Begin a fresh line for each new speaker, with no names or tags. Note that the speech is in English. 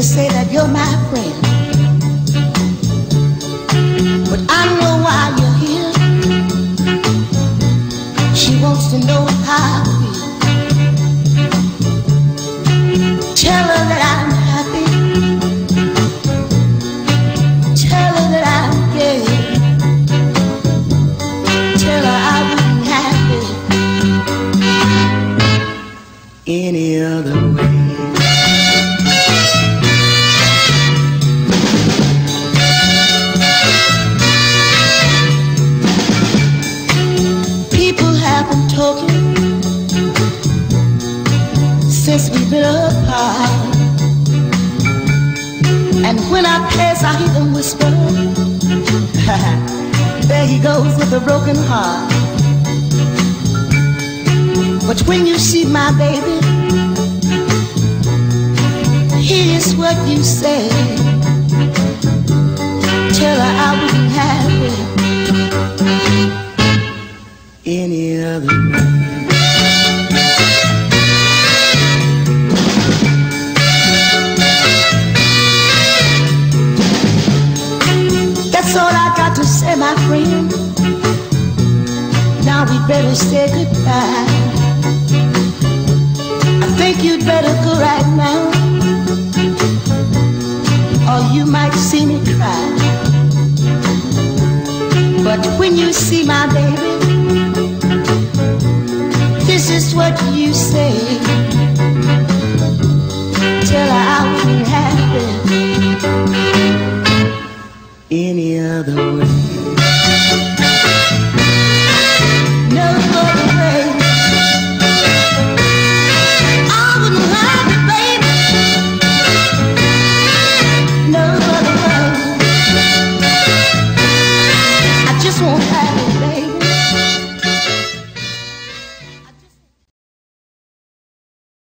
You say that you're my friend. But I know why you're here. She wants to know how I feel. Tell her that I'm happy. Tell her that I'm gay. Tell her I wouldn't have any talking since we've been apart. And when I pass, I hear them whisper, There he goes with a broken heart. But when you see my baby, here's what you say. Any other. That's all I got to say, my friend. Now we better say goodbye. I think you'd better go right now, or you might see me cry. But when you see my baby, this is what you say. Tell her I wouldn't have it any other way.